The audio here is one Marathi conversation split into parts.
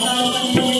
Oh,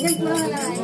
भारा